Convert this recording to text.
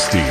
Steve.